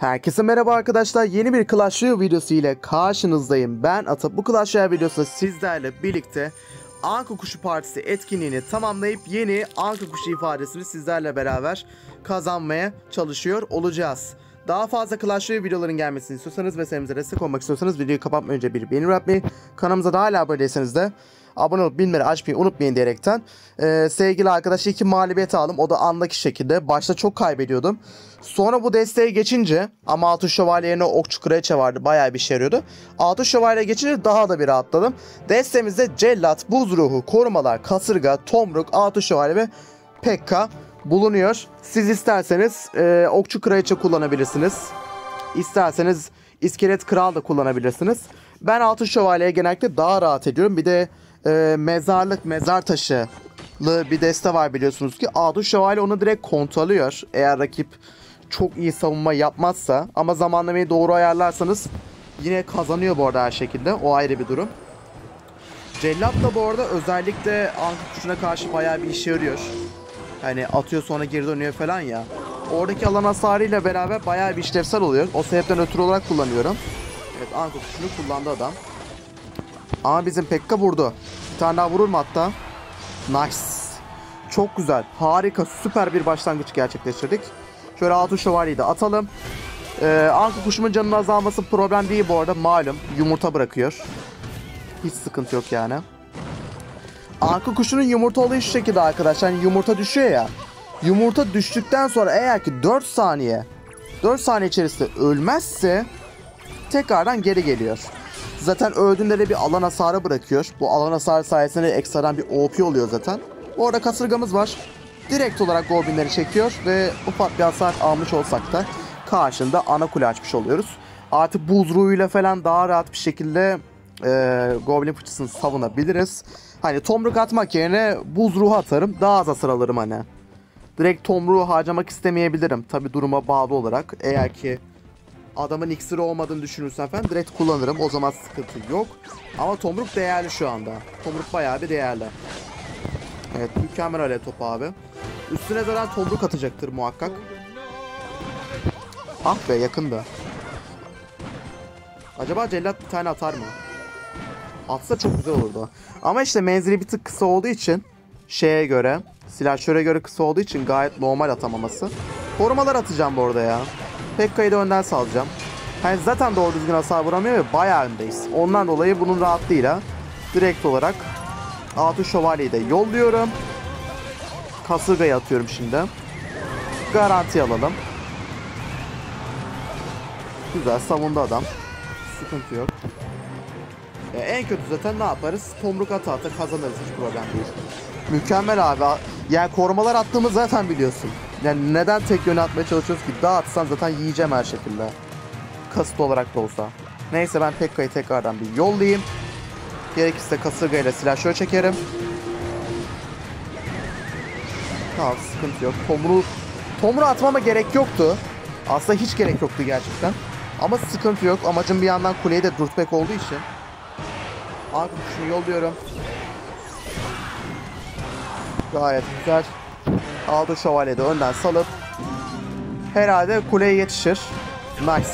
Herkese merhaba arkadaşlar. Yeni bir Clash Royale videosu ile karşınızdayım. Ben Ata. Bu Clash Royale videosunda sizlerle birlikte Anka Kuşu Partisi etkinliğini tamamlayıp yeni Anka Kuşu ifadesini sizlerle beraber kazanmaya çalışıyor olacağız. Daha fazla Clash Royale videoların gelmesini istiyorsanız ve serimize destek olmak istiyorsanız videoyu kapatmadan önce bir beğeni yapmayı, kanalımıza da hala abone değilseniz de abone olup bildirimleri açmayı unutmayın diyerekten. Ee, sevgili arkadaş iki mağlubiyet aldım. O da andaki şekilde. Başta çok kaybediyordum. Sonra bu desteğe geçince ama Altın Şövalye yerine Okçu Kraliçe vardı. Bayağı bir işe yarıyordu. Altın Şövalye geçince daha da bir rahatladım. Destemizde Cellat, Buz Ruhu, Korumalar, Kasırga, Tomruk, Altın Şövalye ve Pekka bulunuyor. Siz isterseniz e, Okçu Kraliçe kullanabilirsiniz. İsterseniz İskelet Kral da kullanabilirsiniz. Ben Altın Şövalye'ye genellikle daha rahat ediyorum. Bir de e, mezarlık, mezar taşı bir deste var biliyorsunuz ki. Altın Şövalye onu direkt kontrolüyor. Eğer rakip çok iyi savunma yapmazsa ama zamanlamayı doğru ayarlarsanız yine kazanıyor bu arada her şekilde. O ayrı bir durum. Cellat da bu arada özellikle Anka kuşuna karşı bayağı bir işe yarıyor. Hani atıyor sonra geri dönüyor falan ya. Oradaki alan hasarıyla beraber bayağı bir işlevsel oluyor. O sebepten ötürü olarak kullanıyorum. Evet Anka kuşunu kullandı adam. Ama bizim Pekka vurdu. Bir tane daha vurur mu hatta? Nice. Çok güzel. Harika. Süper bir başlangıç gerçekleştirdik. Şöyle altın şövalyeyi de atalım. Ee, Anka kuşumun canının azalması problem değil bu arada. Malum. Yumurta bırakıyor. Hiç sıkıntı yok yani. Anka kuşunun yumurta olayı şu şekilde arkadaşlar. Hani yumurta düşüyor ya. Yumurta düştükten sonra eğer ki 4 saniye 4 saniye içerisinde ölmezse tekrardan geri geliyor. Zaten öldüğünde de bir alan hasarı bırakıyor. Bu alan hasarı sayesinde ekstradan bir OP oluyor zaten. Bu arada kasırgamız var. Direkt olarak goblinleri çekiyor ve ufak bir hasar almış olsak da karşında ana kule açmış oluyoruz. Artık buz ruhuyla falan daha rahat bir şekilde e, goblin fıçısını savunabiliriz. Hani tomruk atmak yerine buz ruhu atarım. Daha az hasar alırım hani. Direkt tomruğu harcamak istemeyebilirim. Tabi duruma bağlı olarak. Eğer ki adamın iksiri olmadığını düşünürsen falan direkt kullanırım. O zaman sıkıntı yok. Ama tomruk değerli şu anda. Tomruk bayağı bir değerli. Evet mükemmel alev topu abi. Üstüne zaten tomruk atacaktır muhakkak. Ah be yakındı. Acaba cellat bir tane atar mı? Atsa çok güzel olurdu. Ama işte menzili bir tık kısa olduğu için şeye göre, silahşöre göre kısa olduğu için gayet normal atamaması. Korumalar atacağım bu arada ya. Pekka'yı da önden salacağım. Hani zaten doğru düzgün hasar vuramıyor ve bayağı öndeyiz. Ondan dolayı bunun rahatlığıyla direkt olarak Altın Şövalye'yi de yolluyorum. Kasırga'yı atıyorum şimdi. Garanti alalım. Güzel savundu adam. Sıkıntı yok. E, en kötü zaten ne yaparız? Tomruk ata ata kazanırız hiç problem değil. Mükemmel abi. Yani korumalar attığımız zaten biliyorsun. Yani neden tek yöne atmaya çalışıyoruz ki? Dağıtsan zaten yiyeceğim her şekilde. Kasıt olarak da olsa. Neyse ben Pekka'yı tekrardan bir yollayayım. Gerekirse kasırgayla silah şöyle çekerim. Tamam sıkıntı yok. Tomru, tomru atmama gerek yoktu. Aslında hiç gerek yoktu gerçekten. Ama sıkıntı yok. Amacım bir yandan kuleyi de dürtmek olduğu için. Abi şunu yolluyorum. Gayet güzel. Aldı şövalye de önden salıp herhalde kuleye yetişir. Nice.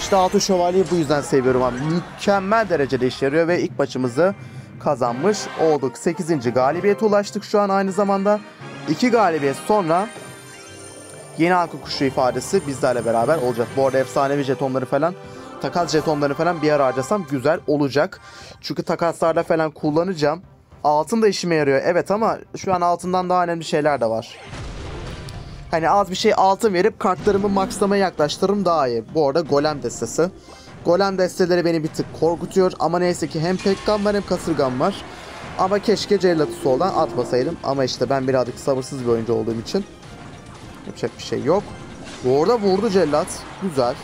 İşte altı şövalyeyi bu yüzden seviyorum abi. Mükemmel derecede işe yarıyor ve ilk maçımızı kazanmış olduk. 8. galibiyete ulaştık şu an aynı zamanda. 2 galibiyet sonra yeni halka kuşu ifadesi bizlerle beraber olacak. Bu arada efsanevi jetonları falan takas jetonları falan bir ara harcasam güzel olacak. Çünkü takaslarda falan kullanacağım. Altın da işime yarıyor evet ama şu an altından daha önemli şeyler de var. Hani az bir şey altın verip kartlarımı maxlamaya yaklaştırırım daha iyi. Bu arada golem destesi. Golem desteleri beni bir tık korkutuyor ama neyse ki hem Pekkan var hem Kasırgan var. Ama keşke Cellat'ı soldan atmasaydım. Ama işte ben birazcık sabırsız bir oyuncu olduğum için yapacak bir şey yok. Bu arada vurdu Cellat. Güzel.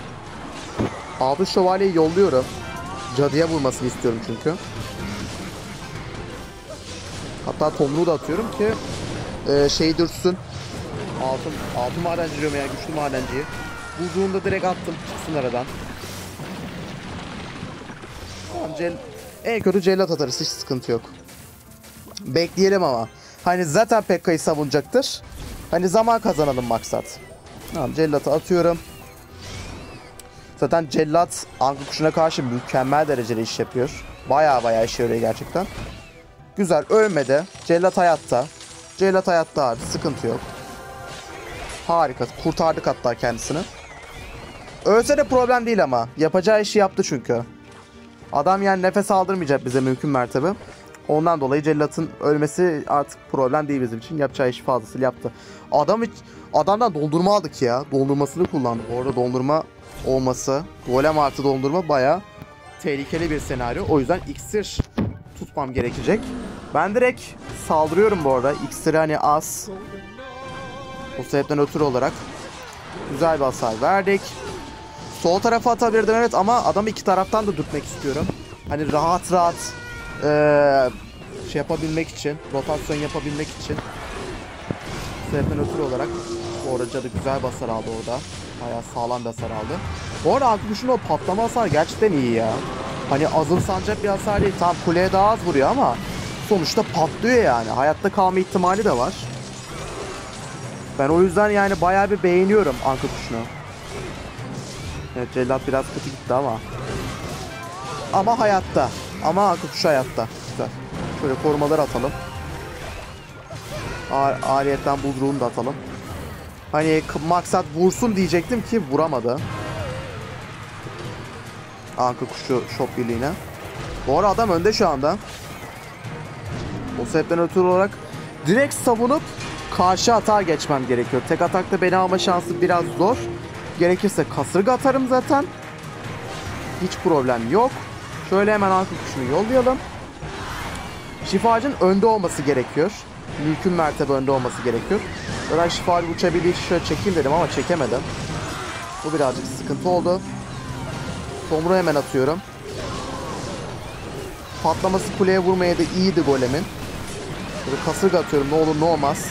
Altın Şövalye'yi yolluyorum. Cadıya vurmasını istiyorum çünkü. Hatta tomruğu da atıyorum ki e, şey dürsün. Altın, altın madenci diyorum ya güçlü madenciyi. Buzluğunu da direkt attım çıksın aradan. Tamam cel en kötü cellat atarız hiç sıkıntı yok. Bekleyelim ama. Hani zaten Pekka'yı savunacaktır. Hani zaman kazanalım maksat. Tamam cellatı atıyorum. Zaten cellat anka kuşuna karşı mükemmel derecede iş yapıyor. Baya baya işe yarıyor gerçekten. Güzel ölmedi. Cellat hayatta. Cellat hayatta abi sıkıntı yok. Harika. Kurtardık hatta kendisini. Ölse de problem değil ama. Yapacağı işi yaptı çünkü. Adam yani nefes aldırmayacak bize mümkün mertebe. Ondan dolayı cellatın ölmesi artık problem değil bizim için. Yapacağı işi fazlasıyla yaptı. Adam hiç, adamdan dondurma aldık ya. Dondurmasını kullandı. Bu arada dondurma olması, golem artı dondurma baya tehlikeli bir senaryo. O yüzden iksir tutmam gerekecek. Ben direkt saldırıyorum bu arada. İksir hani az. O sebepten ötürü olarak güzel bir hasar verdik. Sol tarafa atabilirdim evet ama adamı iki taraftan da dürtmek istiyorum. Hani rahat rahat eee, şey yapabilmek için, rotasyon yapabilmek için. Sebepten ötürü olarak bu arada cadı güzel bir hasar aldı orada. Bayağı sağlam bir hasar aldı. Bu arada Akbuş'un o patlama hasarı gerçekten iyi ya. Hani azımsanacak bir hasar değil. Tam kuleye daha az vuruyor ama sonuçta patlıyor yani. Hayatta kalma ihtimali de var. Ben o yüzden yani bayağı bir beğeniyorum Anka kuşunu. Evet cellat biraz kötü gitti ama. Ama hayatta. Ama Anka kuşu hayatta. Güzel. Şöyle korumaları atalım. Ariyetten Budruğunu da atalım. Hani maksat vursun diyecektim ki vuramadı. Anka kuşu şop birliğine. Bu arada adam önde şu anda. O sebepten ötürü olarak direkt savunup karşı atağa geçmem gerekiyor. Tek atakta beni alma şansı biraz zor. Gerekirse kasırga atarım zaten. Hiç problem yok. Şöyle hemen arka kuşunu yollayalım. Şifacın önde olması gerekiyor. Mümkün mertebe önde olması gerekiyor. Zaten şifacı uçabilir şöyle çekeyim dedim ama çekemedim. Bu birazcık sıkıntı oldu. Tomru hemen atıyorum. Patlaması kuleye vurmaya da iyiydi golemin. Böyle kasırga atıyorum ne olur ne olmaz.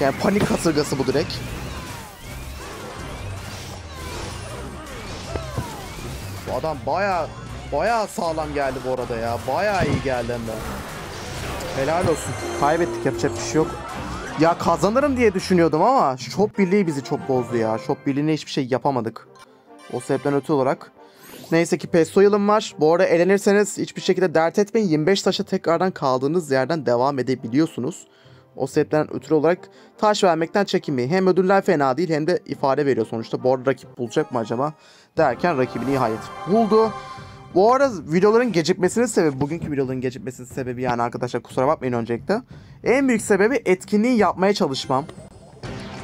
Yani panik kasırgası bu direkt. Bu adam baya baya sağlam geldi bu arada ya. Baya iyi geldi hem de. Helal olsun. Kaybettik yapacak bir şey yok. Ya kazanırım diye düşünüyordum ama Şop Birliği bizi çok bozdu ya. Şop Birliği'ne hiçbir şey yapamadık. O sebepten ötürü olarak. Neyse ki Pesto yılım var. Bu arada elenirseniz hiçbir şekilde dert etmeyin. 25 taşa tekrardan kaldığınız yerden devam edebiliyorsunuz. O sebepten ötürü olarak taş vermekten çekinmeyin. Hem ödüller fena değil hem de ifade veriyor sonuçta. Bu arada rakip bulacak mı acaba derken rakibini nihayet buldu. Bu arada videoların gecikmesinin sebebi, bugünkü videoların gecikmesinin sebebi yani arkadaşlar kusura bakmayın öncelikle. En büyük sebebi etkinliği yapmaya çalışmam.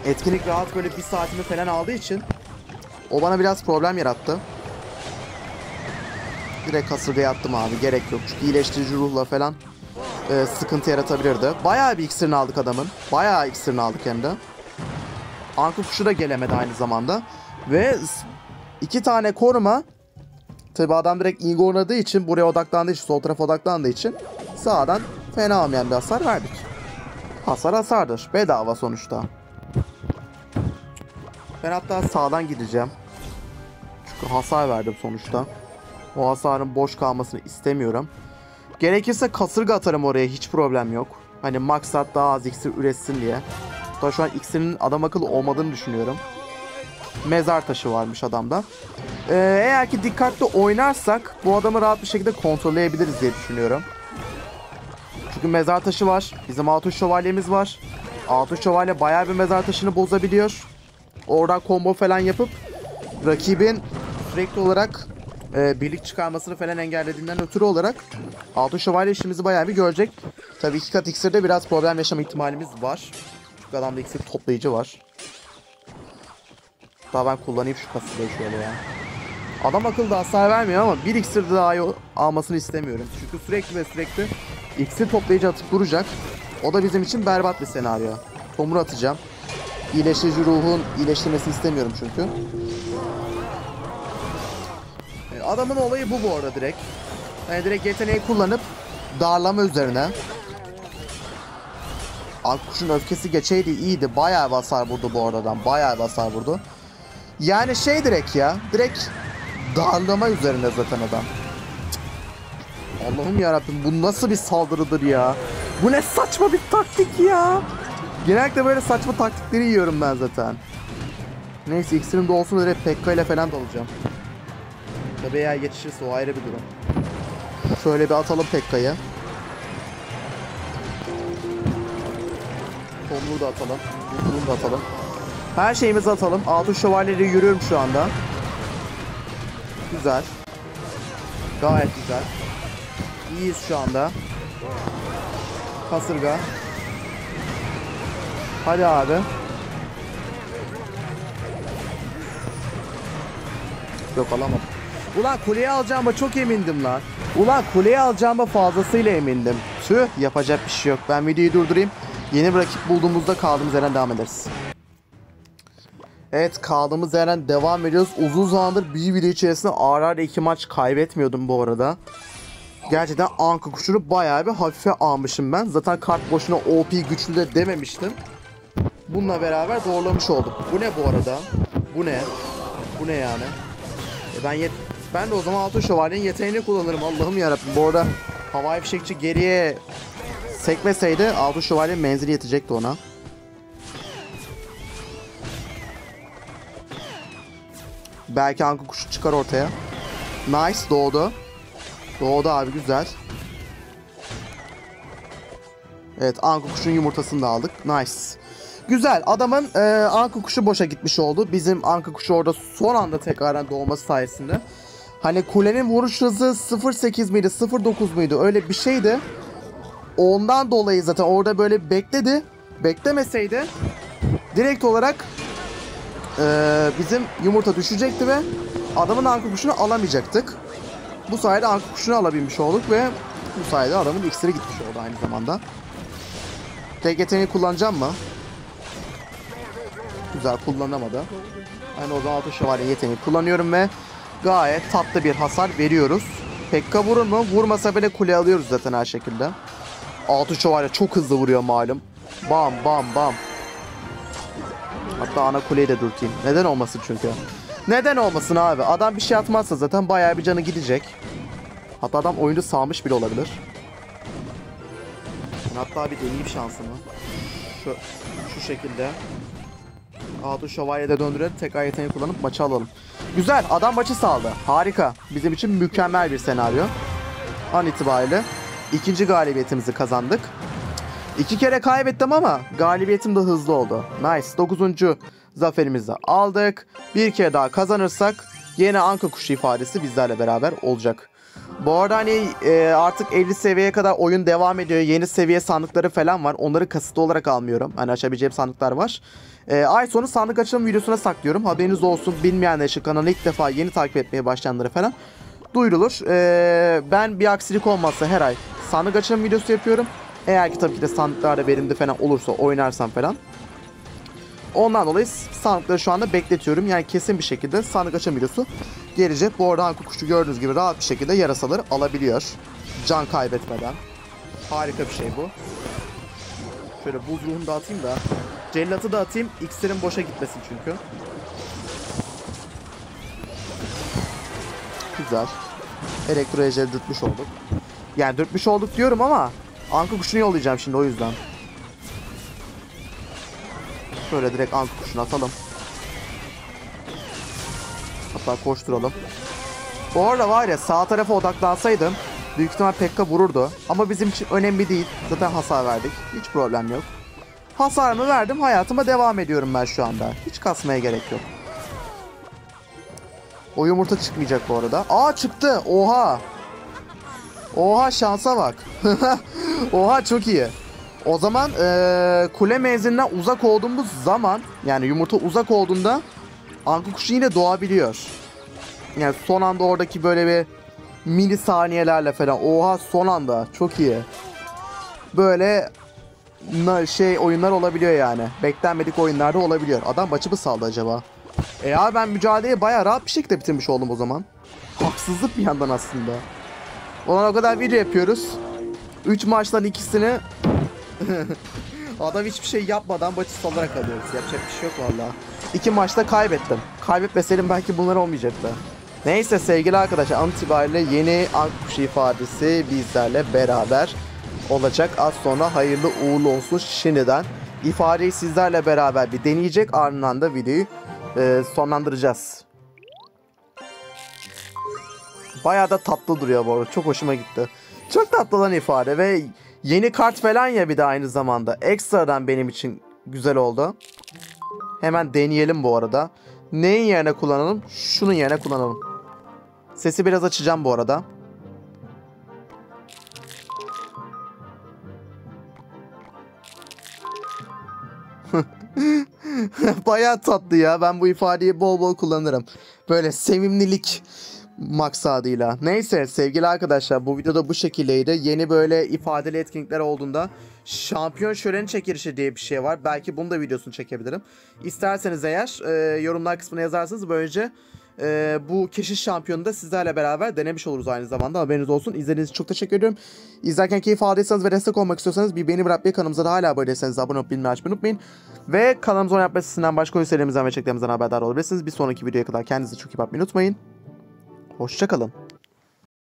Etkinlik rahat böyle bir saatimi falan aldığı için o bana biraz problem yarattı. Direkt kasırgaya attım abi gerek yok. Çünkü iyileştirici ruhla falan e, sıkıntı yaratabilirdi. Bayağı bir iksirini aldık adamın. Bayağı iksirini aldık hem de. Anka kuşu da gelemedi aynı zamanda. Ve iki tane koruma Tabi adam direkt Ingo oynadığı için buraya odaklandığı için sol tarafa odaklandığı için sağdan fena olmayan bir hasar verdik. Hasar hasardır. Bedava sonuçta. Ben hatta sağdan gideceğim. Çünkü hasar verdim sonuçta. O hasarın boş kalmasını istemiyorum. Gerekirse kasırga atarım oraya hiç problem yok. Hani maksat daha az iksir üretsin diye. Hatta şu an iksirinin adam akıllı olmadığını düşünüyorum. Mezar taşı varmış adamda. Ee, eğer ki dikkatli oynarsak bu adamı rahat bir şekilde kontrolleyebiliriz diye düşünüyorum. Çünkü mezar taşı var. Bizim Altın Şövalyemiz var. Altın Şövalye bayağı bir mezar taşını bozabiliyor. Oradan combo falan yapıp rakibin sürekli olarak e, birlik çıkarmasını falan engellediğinden ötürü olarak Altın Şövalye işimizi bayağı bir görecek. Tabii iki kat iksirde biraz problem yaşama ihtimalimiz var. Çünkü adamda iksir toplayıcı var. Daha ben kullanayım şu kasayı şöyle ya. Adam akıllı hasar vermiyor ama bir iksir daha almasını istemiyorum. Çünkü sürekli ve sürekli iksir toplayıcı atıp duracak. O da bizim için berbat bir senaryo. Tomur atacağım. İyileştirici ruhun iyileştirmesini istemiyorum çünkü. Adamın olayı bu bu arada direkt. Yani direkt yeteneği kullanıp darlama üzerine. Akkuş'un öfkesi geçeydi iyiydi. Bayağı bir hasar vurdu bu aradan. Bayağı bir hasar vurdu. Yani şey direkt ya. Direkt darlama üzerine zaten adam. Allah'ım yarabbim bu nasıl bir saldırıdır ya. Bu ne saçma bir taktik ya. Genellikle böyle saçma taktikleri yiyorum ben zaten. Neyse iksirim de olsun direkt Pekka ile falan dalacağım. Tabii eğer yetişirse o ayrı bir durum. Şöyle bir atalım Pekka'yı. Tomruğu da atalım. Buzluğunu da atalım. Her şeyimizi atalım. Altın şövalyeyle yürüyorum şu anda. Güzel. Gayet güzel. İyiyiz şu anda. Kasırga. Hadi abi. Yok alamadım. Ulan kuleye alacağıma çok emindim lan. Ulan kuleye alacağıma fazlasıyla emindim. Tüh yapacak bir şey yok. Ben videoyu durdurayım. Yeni bir rakip bulduğumuzda kaldığımız yerden devam ederiz. Evet kaldığımız yerden devam ediyoruz. Uzun zamandır bir video içerisinde ağır ağır iki maç kaybetmiyordum bu arada. Gerçekten Anka kuşunu bayağı bir hafife almışım ben. Zaten kart boşuna OP güçlü de dememiştim. Bununla beraber doğrulamış oldum. Bu ne bu arada? Bu ne? Bu ne yani? E ben yet ben de o zaman altın şövalyenin yeteneğini kullanırım. Allah'ım yarabbim. Bu arada havai fişekçi geriye sekmeseydi altın şövalyenin menzili yetecekti ona. Belki anka kuşu çıkar ortaya. Nice doğdu. Doğdu abi güzel. Evet anka kuşun yumurtasını da aldık. Nice. Güzel. Adamın e, anka kuşu boşa gitmiş oldu. Bizim anka kuşu orada son anda tekrardan doğması sayesinde. Hani kulenin vuruş hızı 0.8 miydi 0.9 muydu öyle bir şeydi. Ondan dolayı zaten orada böyle bekledi. Beklemeseydi direkt olarak e, bizim yumurta düşecekti ve adamın anka kuşunu alamayacaktık. Bu sayede anka kuşunu alabilmiş olduk ve bu sayede adamın iksiri gitmiş oldu aynı zamanda. Tek yeteneği kullanacağım mı? Güzel kullanamadı. Ben o zaman altın şövalye yeteneği kullanıyorum ve gayet tatlı bir hasar veriyoruz. Pekka vurur mu? Vurmasa bile kule alıyoruz zaten her şekilde. Altın şövalye çok hızlı vuruyor malum. Bam bam bam. Hatta ana kuleyi de dürteyim. Neden olmasın çünkü. Neden olmasın abi? Adam bir şey atmazsa zaten bayağı bir canı gidecek. Hatta adam oyunu sağmış bile olabilir. Hatta bir deneyeyim şansımı. Şu, şu şekilde. Altın şövalyede döndürelim. Tekrar yeteneği kullanıp maçı alalım. Güzel. Adam maçı saldı. Harika. Bizim için mükemmel bir senaryo. An itibariyle ikinci galibiyetimizi kazandık. İki kere kaybettim ama galibiyetim de hızlı oldu. Nice. Dokuzuncu zaferimizi aldık. Bir kere daha kazanırsak yine Anka kuşu ifadesi bizlerle beraber olacak. Bu arada hani e, artık 50 seviyeye kadar oyun devam ediyor. Yeni seviye sandıkları falan var. Onları kasıtlı olarak almıyorum. Hani açabileceğim sandıklar var. E, ay sonu sandık açılım videosuna saklıyorum. Haberiniz olsun. Bilmeyenler için kanalı ilk defa yeni takip etmeye başlayanları falan duyurulur. E, ben bir aksilik olmazsa her ay sandık açılım videosu yapıyorum. Eğer ki tabii ki de sandıklarda verimli falan olursa oynarsam falan. Ondan dolayı sandıkları şu anda bekletiyorum. Yani kesin bir şekilde sandık açım videosu gelecek. Bu arada Anka kuşu gördüğünüz gibi rahat bir şekilde yarasaları alabiliyor. Can kaybetmeden. Harika bir şey bu. Şöyle buz ruhunu da atayım da. Cellatı da atayım. İksirin boşa gitmesin çünkü. Güzel. Elektro ejderi dürtmüş olduk. Yani dürtmüş olduk diyorum ama Anka kuşunu yollayacağım şimdi o yüzden. Şöyle direkt anka kuşunu atalım. Hatta koşturalım. Bu arada var ya sağ tarafa odaklansaydım büyük ihtimal Pekka vururdu. Ama bizim için önemli değil. Zaten hasar verdik. Hiç problem yok. Hasarımı verdim. Hayatıma devam ediyorum ben şu anda. Hiç kasmaya gerek yok. O yumurta çıkmayacak bu arada. Aa çıktı. Oha. Oha şansa bak. Oha çok iyi. O zaman ee, kule menzilinden uzak olduğumuz zaman yani yumurta uzak olduğunda anka kuşu yine doğabiliyor. Yani son anda oradaki böyle bir mini saniyelerle falan. Oha son anda çok iyi. Böyle şey oyunlar olabiliyor yani. Beklenmedik oyunlarda olabiliyor. Adam maçı mı saldı acaba? E abi ben mücadeleyi bayağı rahat bir şekilde bitirmiş oldum o zaman. Haksızlık bir yandan aslında. Olan o kadar video yapıyoruz. 3 maçtan ikisini Adam hiçbir şey yapmadan maçı salarak alıyoruz. Yapacak bir şey yok valla. İki maçta kaybettim. Kaybetmeseydim belki bunlar olmayacaktı. Neyse sevgili arkadaşlar an itibariyle yeni Ankuş ifadesi bizlerle beraber olacak. Az sonra hayırlı uğurlu olsun şimdiden. İfadeyi sizlerle beraber bir deneyecek ardından da videoyu e, sonlandıracağız. Bayağı da tatlı duruyor bu arada. Çok hoşuma gitti. Çok tatlı lan ifade ve yeni kart falan ya bir de aynı zamanda. Ekstradan benim için güzel oldu. Hemen deneyelim bu arada. Neyin yerine kullanalım? Şunun yerine kullanalım. Sesi biraz açacağım bu arada. Bayağı tatlı ya. Ben bu ifadeyi bol bol kullanırım. Böyle sevimlilik maksadıyla. Neyse sevgili arkadaşlar bu videoda bu şekildeydi. Yeni böyle ifadeli etkinlikler olduğunda şampiyon şöleni çekilişi diye bir şey var. Belki bunu da videosunu çekebilirim. İsterseniz eğer e, yorumlar kısmına yazarsanız böylece e, bu keşiş şampiyonu da sizlerle beraber denemiş oluruz aynı zamanda. Haberiniz olsun. İzlediğiniz için çok teşekkür ediyorum. İzlerken keyif aldıysanız ve destek olmak istiyorsanız bir beğeni bırakmayı kanalımıza da hala abone değilseniz abone olup bildirimleri açmayı unutmayın. Ve kanalımıza abone sizden başka oyun serimizden ve çeklerimizden haberdar olabilirsiniz. Bir sonraki videoya kadar kendinize çok iyi bakmayı unutmayın. Hoşçakalın.